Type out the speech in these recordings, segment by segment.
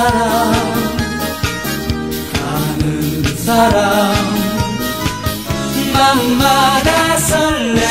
사람 아는 사람. 맘마다 설레.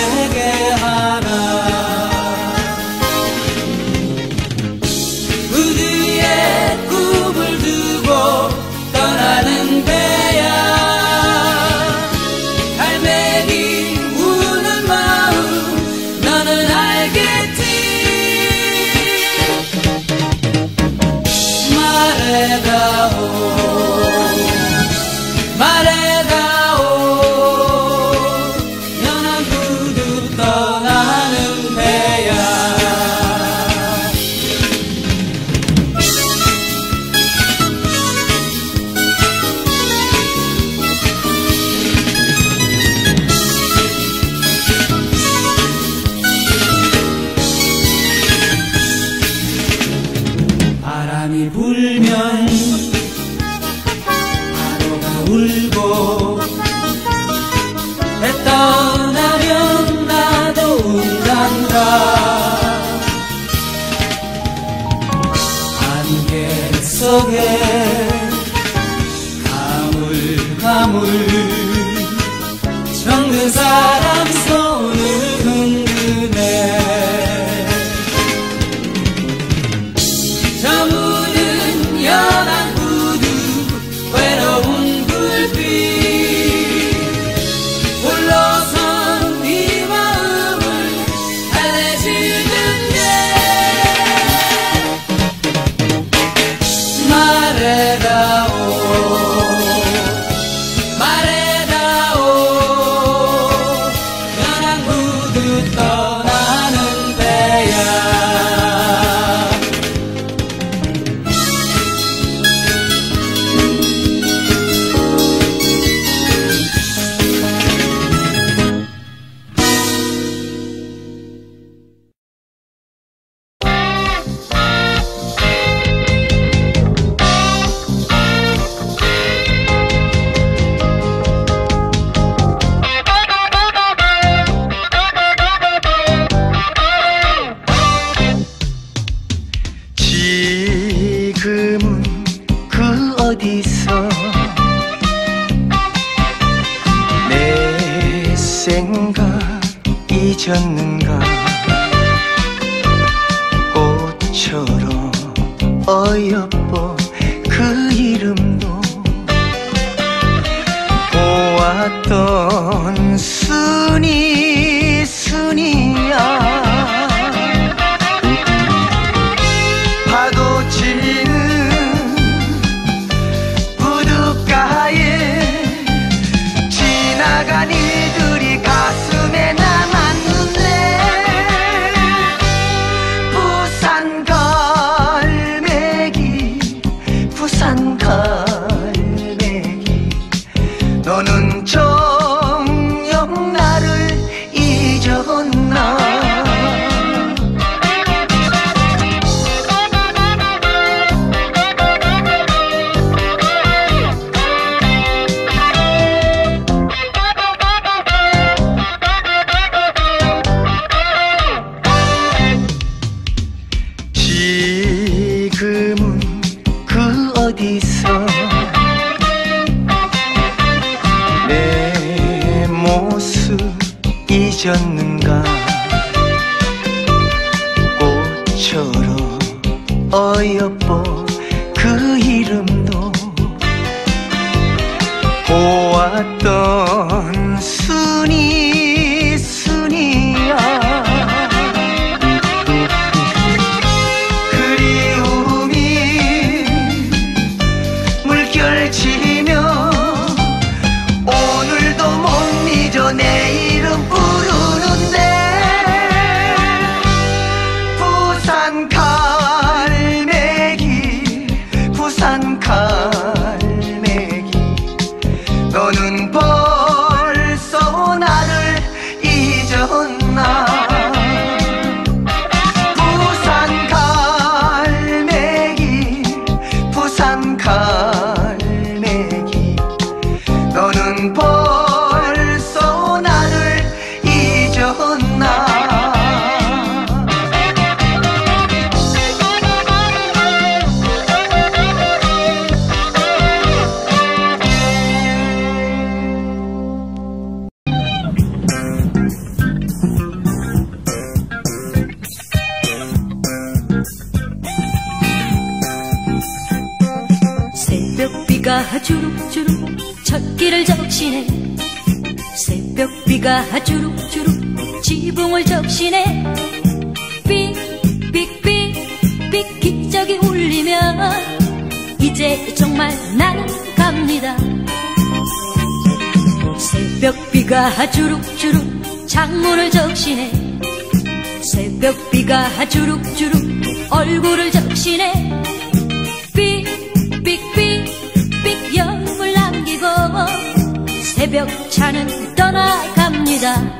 come 비가 주룩주룩 창문을 적시네. 새벽 비가 주룩주룩 얼굴을 적시네. 삑삑삑삑 연물 남기고 새벽 차는 떠나갑니다.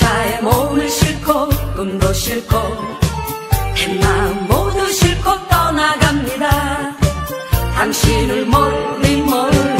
차에 몸을 싣고 꿈도 싣고 한 마음 모두 싣고 떠나갑니다. 당신을 멀리 멀리.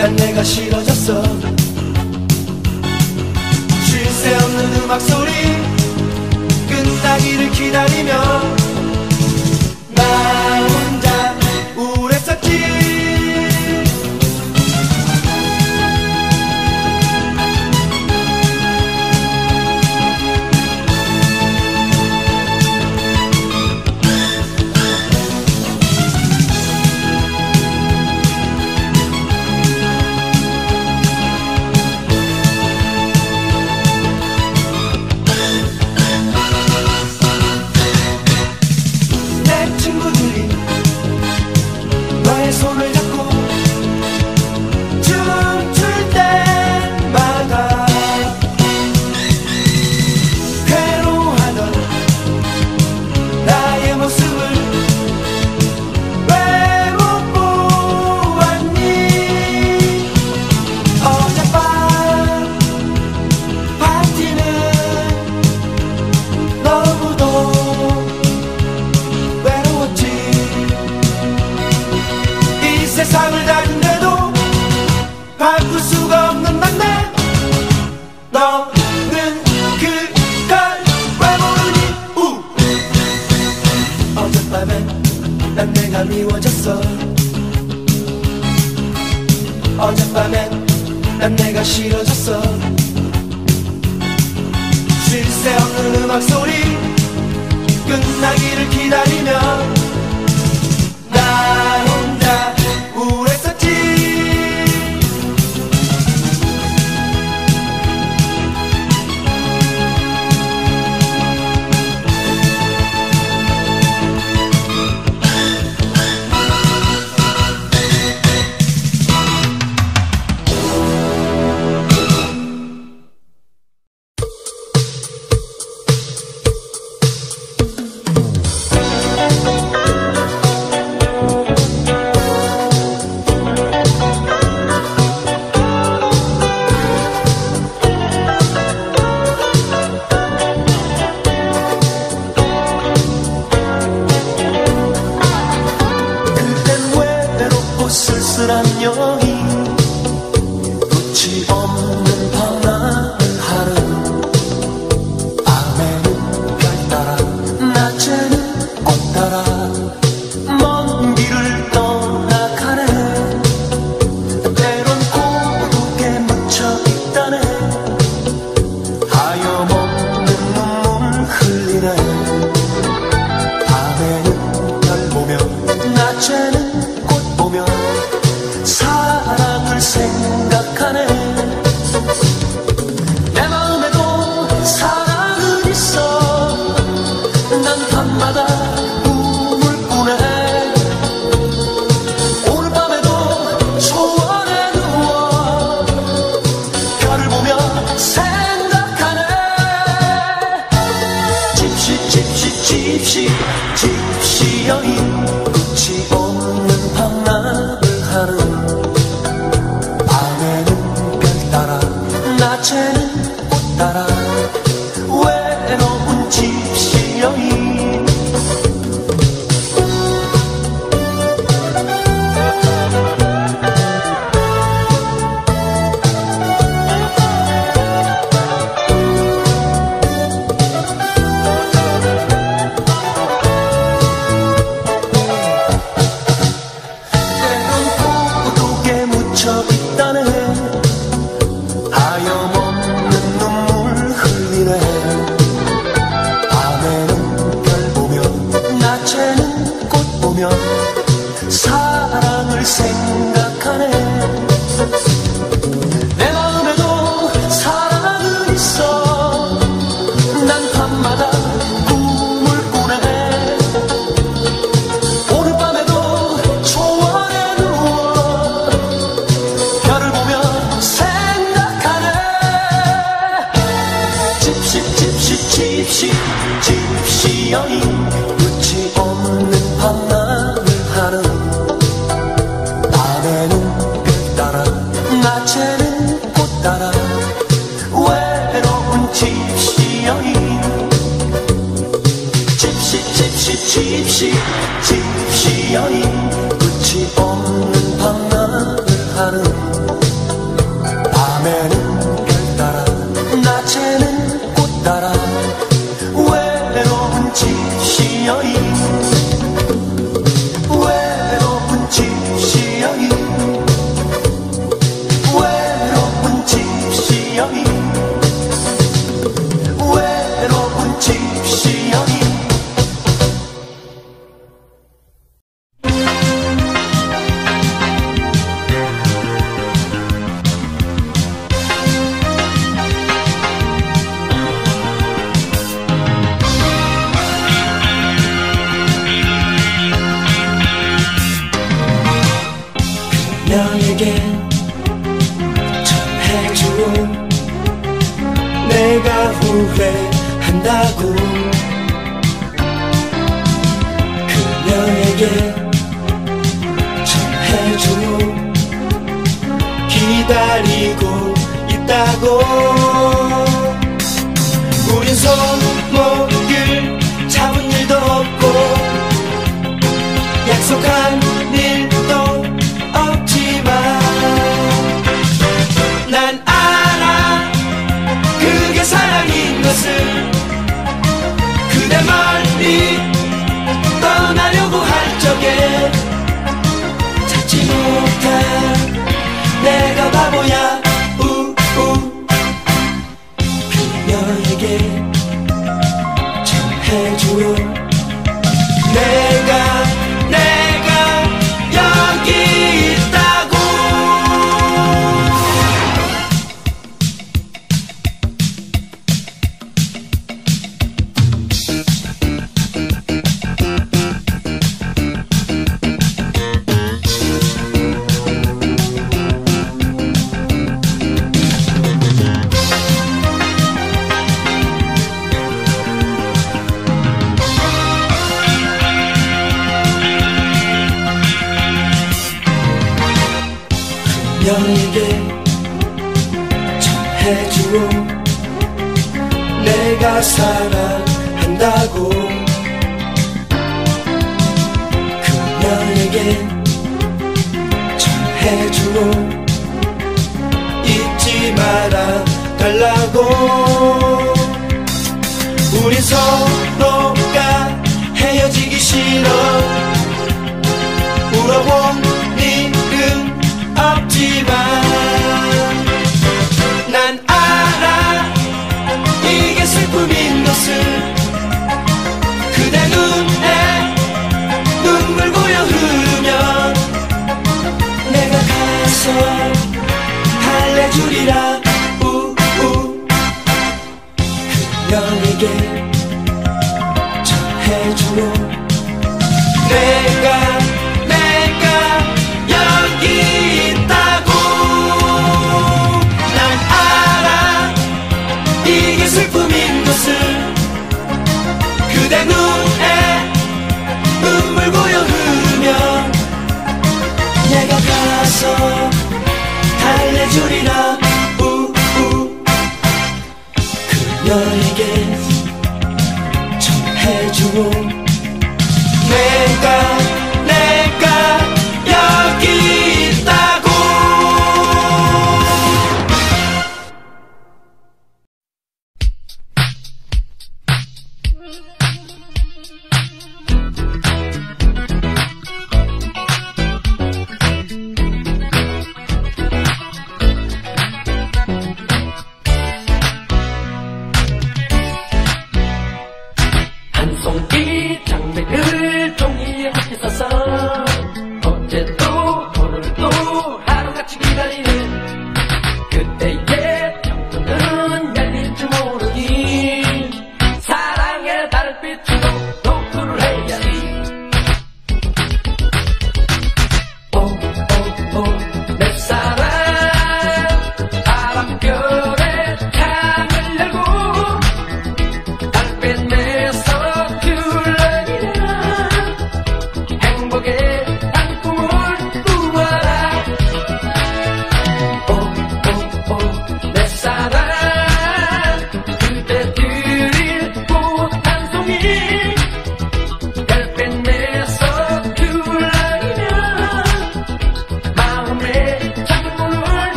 난 내가 싫어졌어. 쉴 새 없는 음악 소리. 끝나기를 기다리며 집시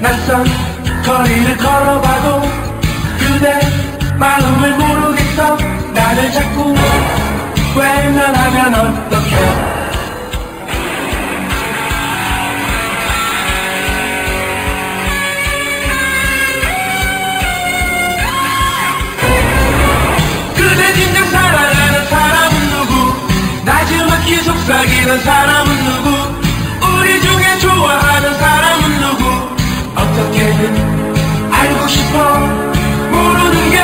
낯선 거리를 걸어봐도 그대 마음을 모르겠어. 나를 자꾸 외면하면 어떡해. 그대 진정 사랑하는 사람은 누구? 나지막히 속삭이는 사람은 누구? 우리 중에 좋아하는 누구 어떻게든 알고 싶어? 모르는 게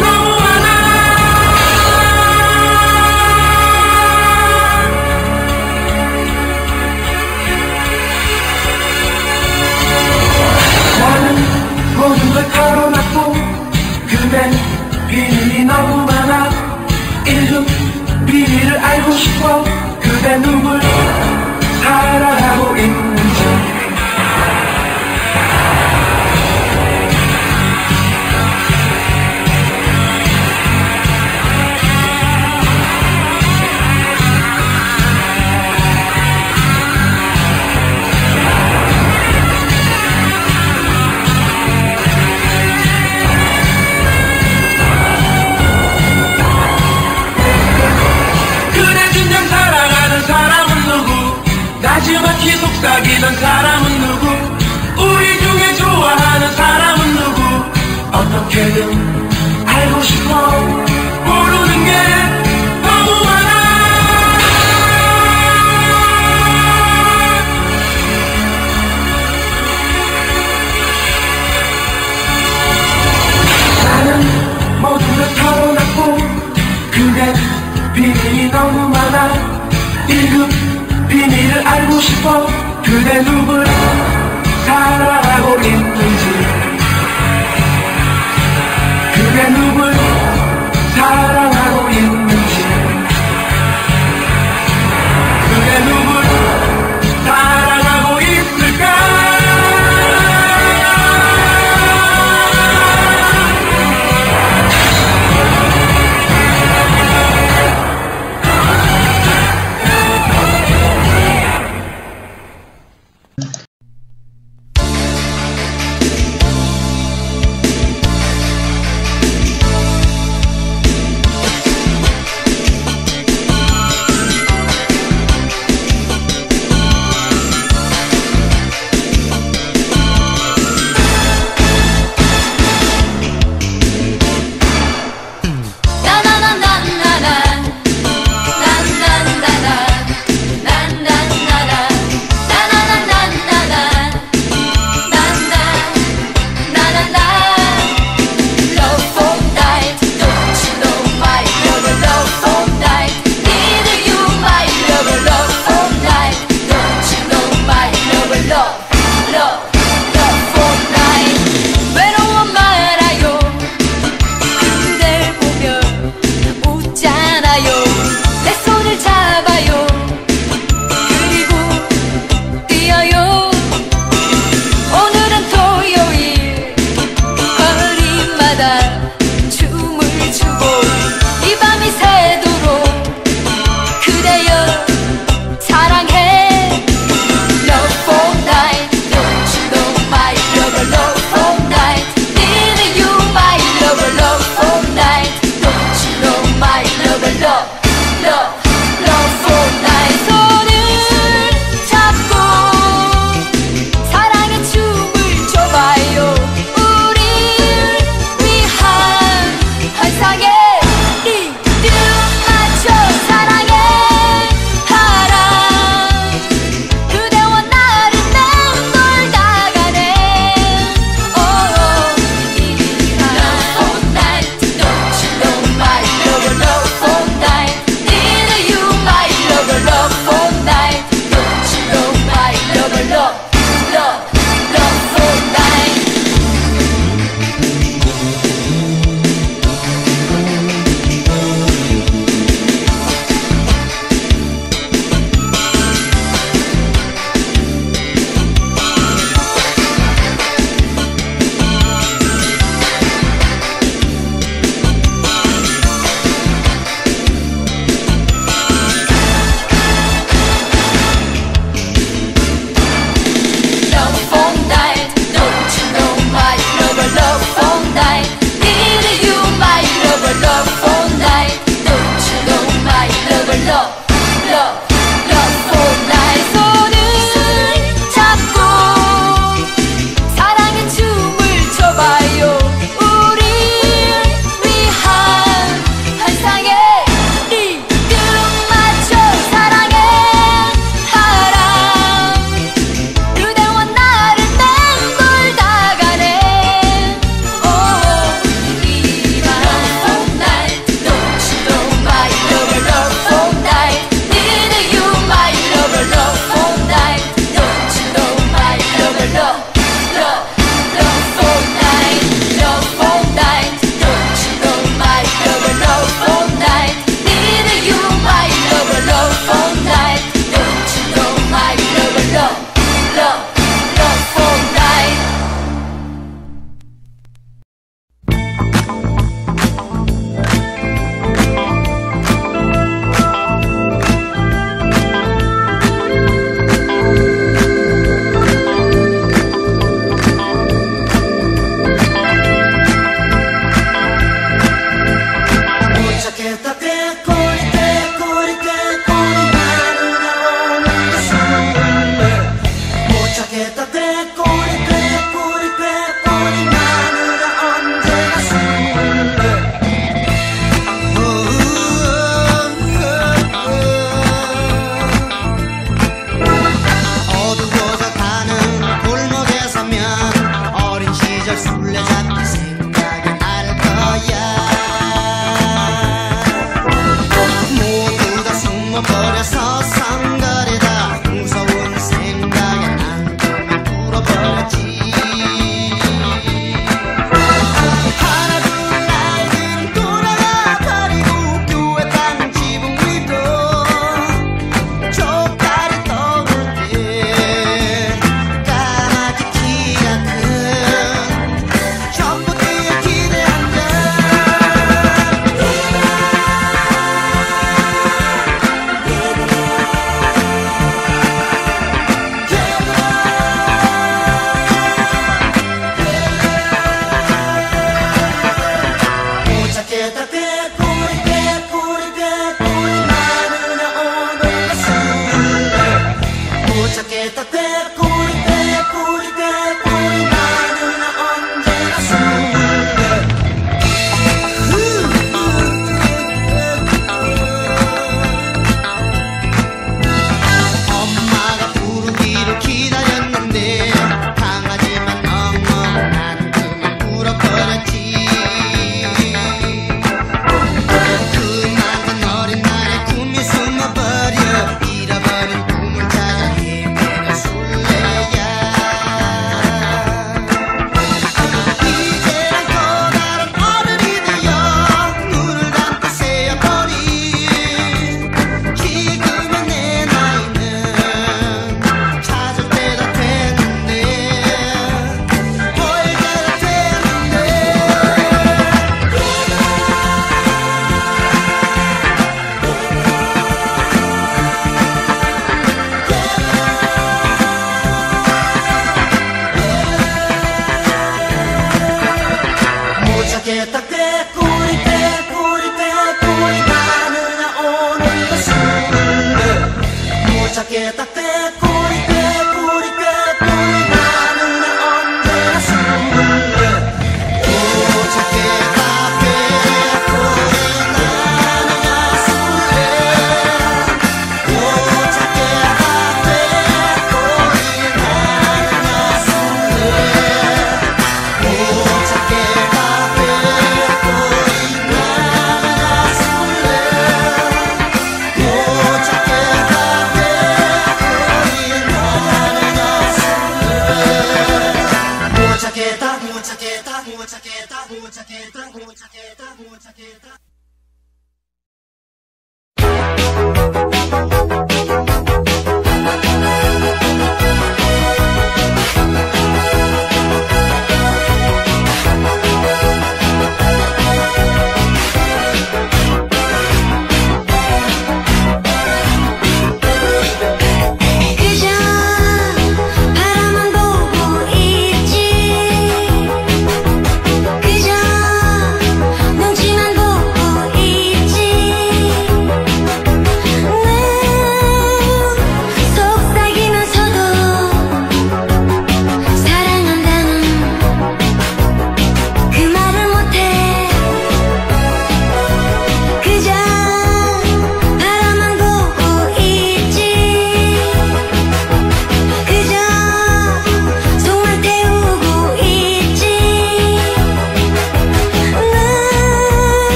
너무 많아. 나는 모든 걸 털어놨고 그댄 비밀이 너무 많아. 일급 비밀을 알고 싶어. 그대 누굴 사랑하고 있는 나지막히 속삭이는 사람은 누구? 우리 중에 좋아하는 사람은 누구? 어떻게든 알고 싶어 모르는 게 너무 많아. 나는 걸 털어놨고 그대 비밀이 너무 많아. 1급 비밀을 알고 싶어 그대 누굴 사랑하고 있는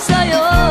yoksa yok